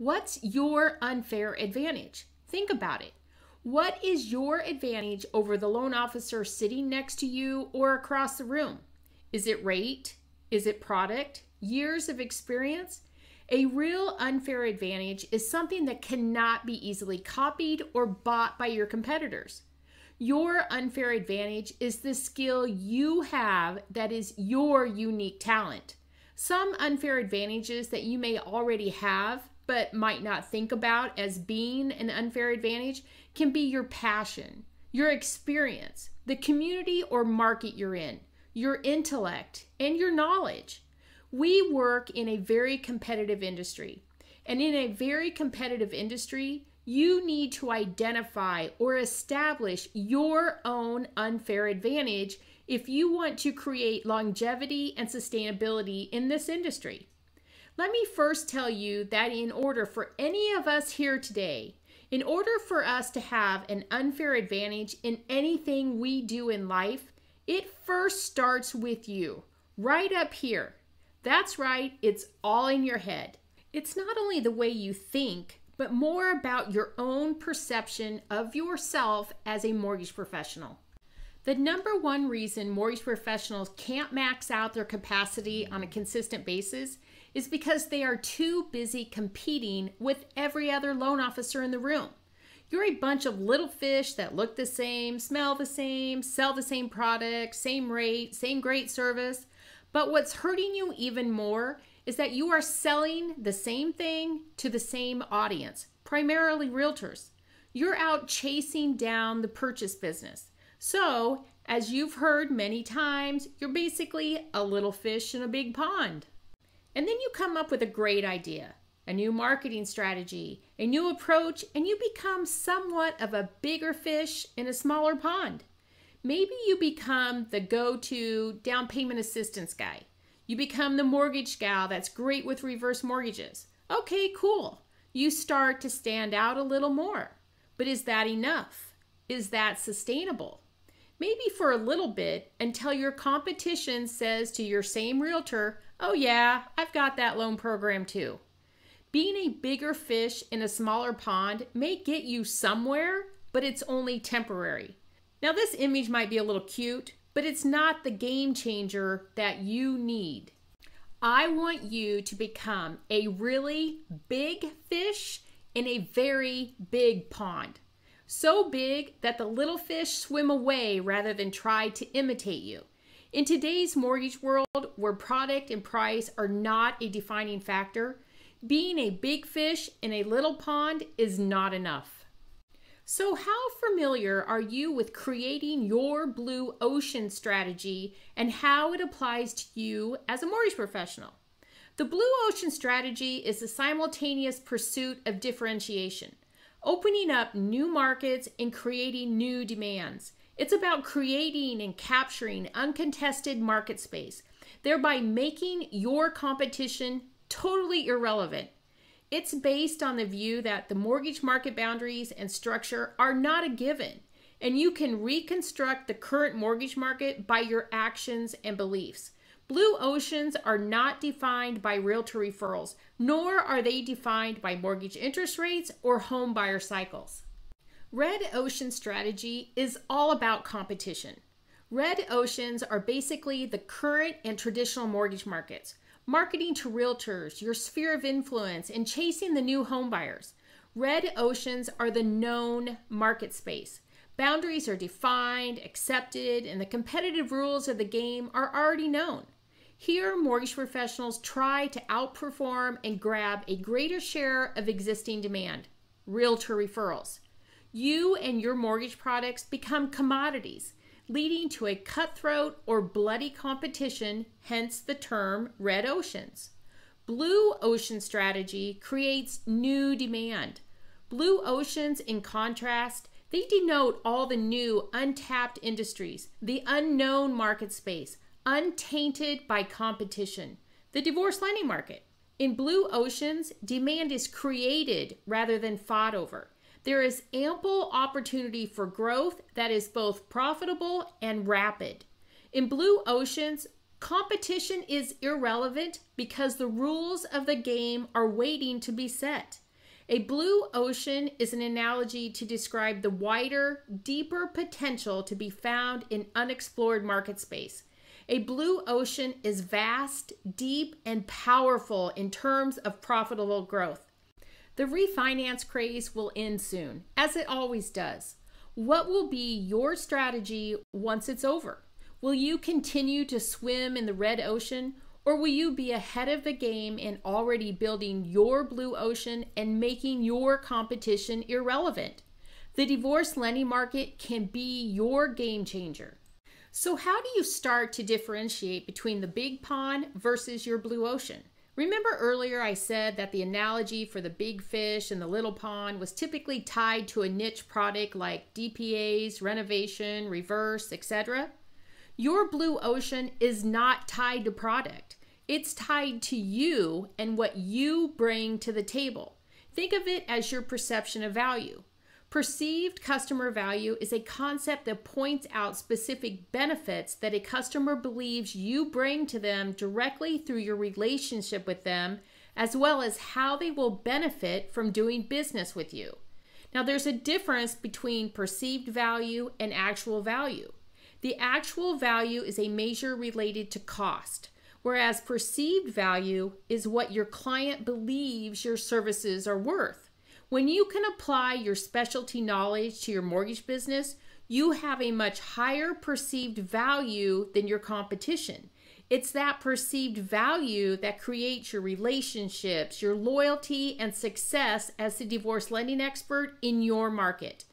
What's your unfair advantage? Think about it. What is your advantage over the loan officer sitting next to you or across the room? Is it rate? Is it product? Years of experience? A real unfair advantage is something that cannot be easily copied or bought by your competitors. Your unfair advantage is the skill you have that is your unique talent. Some unfair advantages that you may already have but might not think about as being an unfair advantage can be your passion, your experience, the community or market you're in, your intellect, and your knowledge. We work in a very competitive industry. And in a very competitive industry, you need to identify or establish your own unfair advantage if you want to create longevity and sustainability in this industry. Let me first tell you that in order for any of us here today, in order for us to have an unfair advantage in anything we do in life, it first starts with you, right up here. That's right, it's all in your head. It's not only the way you think, but more about your own perception of yourself as a mortgage professional. The number one reason mortgage professionals can't max out their capacity on a consistent basis is because they are too busy competing with every other loan officer in the room. You're a bunch of little fish that look the same, smell the same, sell the same product, same rate, same great service. But what's hurting you even more is that you are selling the same thing to the same audience, primarily realtors. You're out chasing down the purchase business. So, as you've heard many times, you're basically a little fish in a big pond. And then you come up with a great idea, a new marketing strategy, a new approach, and you become somewhat of a bigger fish in a smaller pond. Maybe you become the go to down payment assistance guy. You become the mortgage gal that's great with reverse mortgages. Okay, cool. You start to stand out a little more. But is that enough? Is that sustainable? Maybe for a little bit until your competition says to your same realtor, Oh, yeah, I've got that loan program too. Being a bigger fish in a smaller pond may get you somewhere, but it's only temporary. Now, this image might be a little cute, but it's not the game changer that you need. I want you to become a really big fish in a very big pond. So big that the little fish swim away rather than try to imitate you. In today's mortgage world, where product and price are not a defining factor, being a big fish in a little pond is not enough. So, how familiar are you with creating your blue ocean strategy and how it applies to you as a mortgage professional? The blue ocean strategy is the simultaneous pursuit of differentiation, opening up new markets and creating new demands. It's about creating and capturing uncontested market space, thereby making your competition totally irrelevant. It's based on the view that the mortgage market boundaries and structure are not a given, and you can reconstruct the current mortgage market by your actions and beliefs. Blue oceans are not defined by realtor referrals, nor are they defined by mortgage interest rates or home buyer cycles. Red Ocean strategy is all about competition. Red oceans are basically the current and traditional mortgage markets, marketing to realtors, your sphere of influence, and chasing the new home buyers. Red oceans are the known market space. Boundaries are defined, accepted, and the competitive rules of the game are already known. Here, mortgage professionals try to outperform and grab a greater share of existing demand. Realtor referrals you and your mortgage products become commodities, leading to a cutthroat or bloody competition, hence the term red oceans. Blue ocean strategy creates new demand. Blue oceans, in contrast, they denote all the new untapped industries, the unknown market space, untainted by competition, the divorce lending market. In blue oceans, demand is created rather than fought over. There is ample opportunity for growth that is both profitable and rapid. In blue oceans, competition is irrelevant because the rules of the game are waiting to be set. A blue ocean is an analogy to describe the wider, deeper potential to be found in unexplored market space. A blue ocean is vast, deep, and powerful in terms of profitable growth. The refinance craze will end soon, as it always does. What will be your strategy once it's over? Will you continue to swim in the red ocean or will you be ahead of the game in already building your blue ocean and making your competition irrelevant? The divorce lending market can be your game changer. So, how do you start to differentiate between the big pond versus your blue ocean? Remember earlier I said that the analogy for the big fish and the little pond was typically tied to a niche product like DPAs, renovation, reverse, etc. Your blue ocean is not tied to product. It's tied to you and what you bring to the table. Think of it as your perception of value. Perceived customer value is a concept that points out specific benefits that a customer believes you bring to them directly through your relationship with them, as well as how they will benefit from doing business with you. Now, there's a difference between perceived value and actual value. The actual value is a measure related to cost whereas perceived value is what your client believes your services are worth. When you can apply your specialty knowledge to your mortgage business, you have a much higher perceived value than your competition. It's that perceived value that creates your relationships, your loyalty, and success as the divorce lending expert in your market.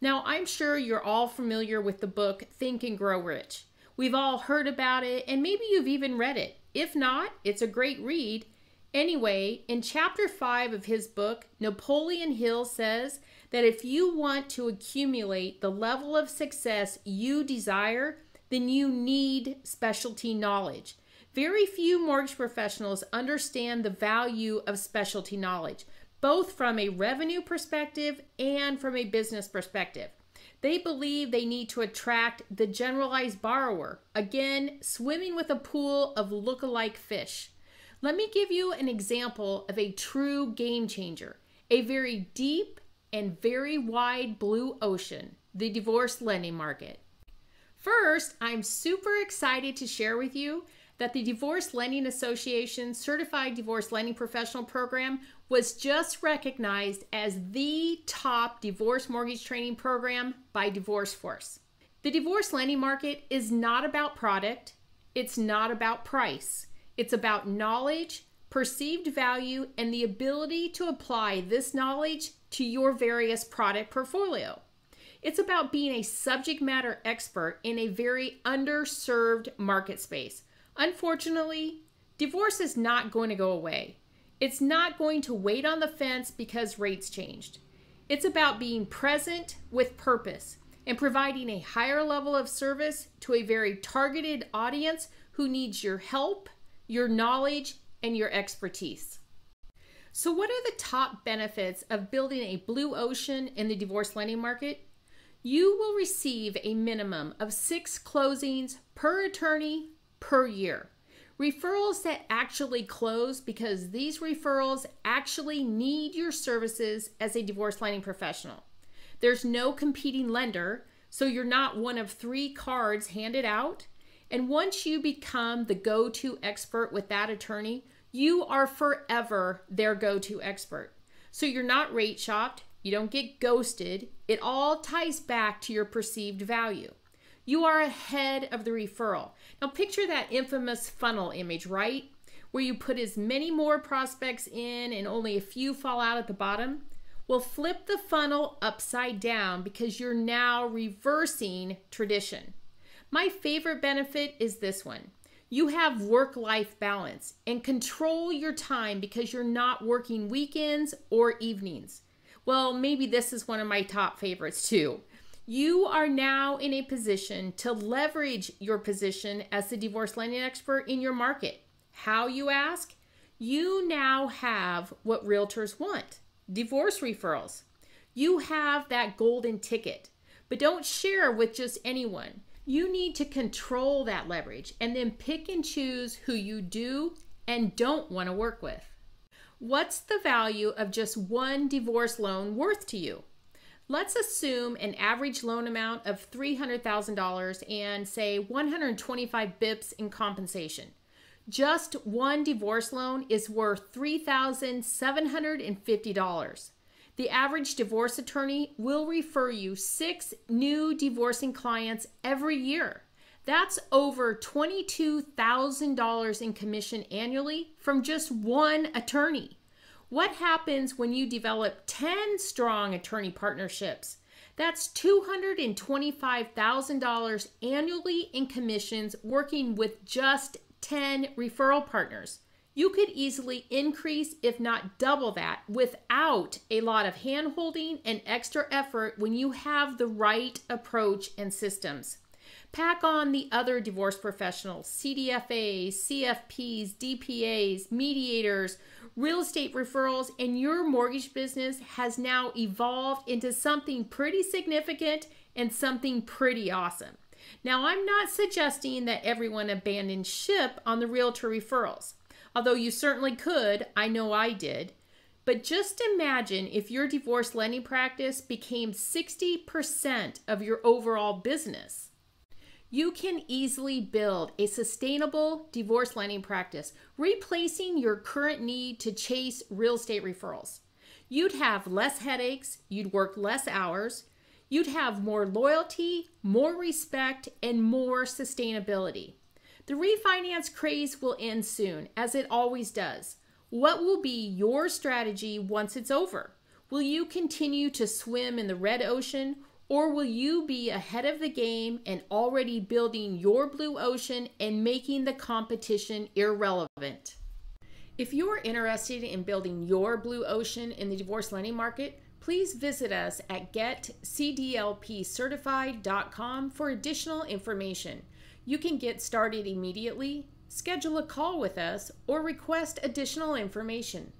Now, I'm sure you're all familiar with the book Think and Grow Rich. We've all heard about it, and maybe you've even read it. If not, it's a great read. Anyway, in chapter 5 of his book, Napoleon Hill says that if you want to accumulate the level of success you desire, then you need specialty knowledge. Very few mortgage professionals understand the value of specialty knowledge, both from a revenue perspective and from a business perspective. They believe they need to attract the generalized borrower, again, swimming with a pool of look-alike fish. Let me give you an example of a true game changer, a very deep and very wide blue ocean, the divorce lending market. First, I'm super excited to share with you that the Divorce Lending Association Certified Divorce Lending Professional Program was just recognized as the top divorce mortgage training program by Divorce Force. The divorce lending market is not about product, it's not about price. It's about knowledge, perceived value, and the ability to apply this knowledge to your various product portfolio. It's about being a subject matter expert in a very underserved market space Unfortunately, divorce is not going to go away. It's not going to wait on the fence because rates changed. It's about being present with purpose and providing a higher level of service to a very targeted audience who needs your help, your knowledge, and your expertise. So, what are the top benefits of building a blue ocean in the divorce lending market? You will receive a minimum of six closings per attorney per year. Referrals that actually close because these referrals actually need your services as a divorce lending professional. There's no competing lender, so you're not one of three cards handed out. And once you become the go to expert with that attorney, you are forever their go to expert. So you're not rate shopped, you don't get ghosted. It all ties back to your perceived value. You are ahead of the referral. Now, picture that infamous funnel image, right? Where you put as many more prospects in and only a few fall out at the bottom. Well, flip the funnel upside down because you're now reversing tradition. My favorite benefit is this one. You have work life balance and control your time because you're not working weekends or evenings. Well, maybe this is one of my top favorites too. You are now in a position to leverage your position as the divorce lending expert in your market. How you ask? You now have what realtors want divorce referrals. You have that golden ticket, but don't share with just anyone. You need to control that leverage and then pick and choose who you do and don't want to work with. What's the value of just one divorce loan worth to you? Let's assume an average loan amount of $300,000 and say 125 bips in compensation. Just one divorce loan is worth $3,750. The average divorce attorney will refer you six new divorcing clients every year. That's over $22,000 in commission annually from just one attorney. What happens when you develop 10 strong attorney partnerships? That's $225,000 annually in commissions working with just 10 referral partners. You could easily increase, if not double that, without a lot of hand holding and extra effort when you have the right approach and systems. Pack on the other divorce professionals, CDFAs, CFPs, DPAs, mediators, real estate referrals, and your mortgage business has now evolved into something pretty significant and something pretty awesome. Now, I'm not suggesting that everyone abandon ship on the realtor referrals, although you certainly could. I know I did. But just imagine if your divorce lending practice became 60% of your overall business. You can easily build a sustainable divorce lending practice, replacing your current need to chase real estate referrals. You'd have less headaches, you'd work less hours, you'd have more loyalty, more respect, and more sustainability. The refinance craze will end soon, as it always does. What will be your strategy once it's over? Will you continue to swim in the red ocean or will you be ahead of the game and already building your blue ocean and making the competition irrelevant? If you're interested in building your blue ocean in the divorce lending market, please visit us at getcdlpcertified.com for additional information. You can get started immediately, schedule a call with us, or request additional information.